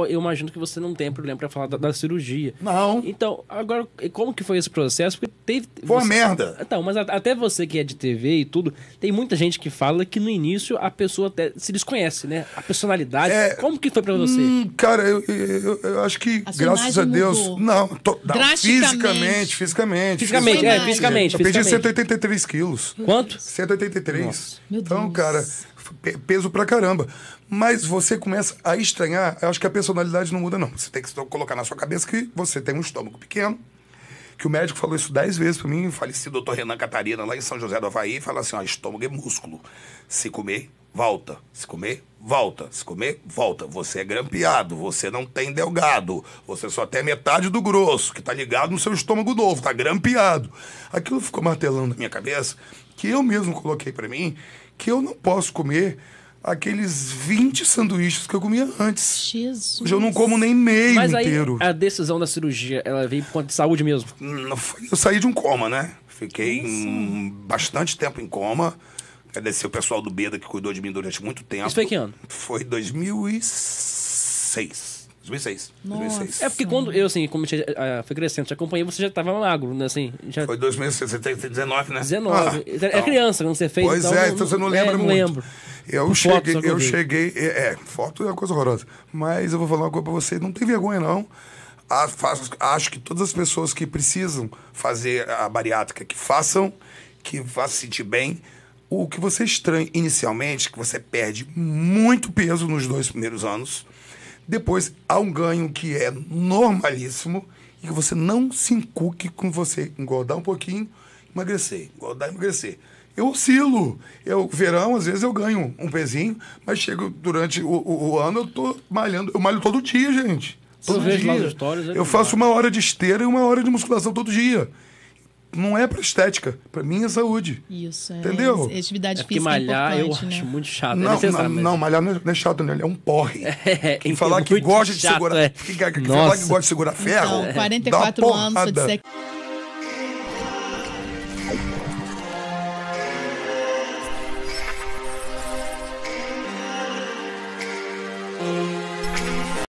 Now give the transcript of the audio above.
eu, eu imagino que você não tem problema pra falar da, da cirurgia. Não. Então, agora, como que foi esse processo? Porque teve. Foi uma você- merda. Então, mas a- até você que é de TV e tudo, tem muita gente que fala que no início a pessoa até se desconhece, né? A personalidade. É. Como que foi pra você? Hum, cara, eu, eu, eu acho que, A graças a Deus. mudou. Não, to- não, Drasticamente. fisicamente, fisicamente. Fisicamente, é, fisicamente. fisicamente, Eu perdi fisicamente. 183 quilos. Quanto? 183. Nossa. Meu então, Deus. cara, pe- peso pra caramba. Mas você começa a estranhar, eu acho que a personalidade não muda, não. Você tem que colocar na sua cabeça que você tem um estômago pequeno. Que o médico falou isso dez vezes pra mim, falecido doutor Renan Catarina, lá em São José do Havaí, fala assim: ó, estômago é músculo. Se comer, volta. Se comer, volta. Se comer, volta. Você é grampeado, você não tem delgado. Você só tem metade do grosso, que tá ligado no seu estômago novo, tá grampeado. Aquilo ficou martelando na minha cabeça, que eu mesmo coloquei pra mim, que eu não posso comer aqueles 20 sanduíches que eu comia antes. Jesus. Hoje eu não como nem meio Mas aí inteiro. a decisão da cirurgia, ela veio por conta de saúde mesmo. Eu saí de um coma, né? Fiquei hum, bastante tempo em coma. Agradecer o pessoal do Beda que cuidou de mim durante muito tempo. Isso foi que ano? Foi 2006. 2006. Nossa. 2006. É porque quando eu, assim, como tinha, ah, foi crescendo, te acompanhei, você já tava magro, né? Assim, já. Foi 2006, você tem 19, né? 19. Ah, é então. criança quando você fez. Pois então, é, então você não lembra é, não muito. lembro. Eu Por cheguei, eu cheguei. É, é, foto é uma coisa horrorosa. Mas eu vou falar uma coisa pra você, não tem vergonha, não. Acho que todas as pessoas que precisam fazer a bariátrica, que façam, que vá se sentir bem. O que você estranha inicialmente, que você perde muito peso nos dois primeiros anos. Depois há um ganho que é normalíssimo e que você não se encuque com você engordar um pouquinho, emagrecer, engordar e emagrecer. Eu oscilo. Eu, verão, às vezes eu ganho um pezinho, mas chego durante o, o- o ano, eu tô malhando. Eu malho todo dia, gente. Todo vejo lá dia. é eu faço uma hora de esteira e uma hora de musculação todo dia. Não é pra estética, pra mim é saúde. Isso, é. Entendeu? Atividade É porque física malhar é eu importante, acho né? muito chato. é Não, necessário, não, mas- não, malhar não é, não é chato, né? É um porre. É, Quem é falar que gosta de chato, segurar, é. quem, quer- quem Nossa. falar que gosta de segurar ferro, Então, dá 44 uma anos, só porrada. disser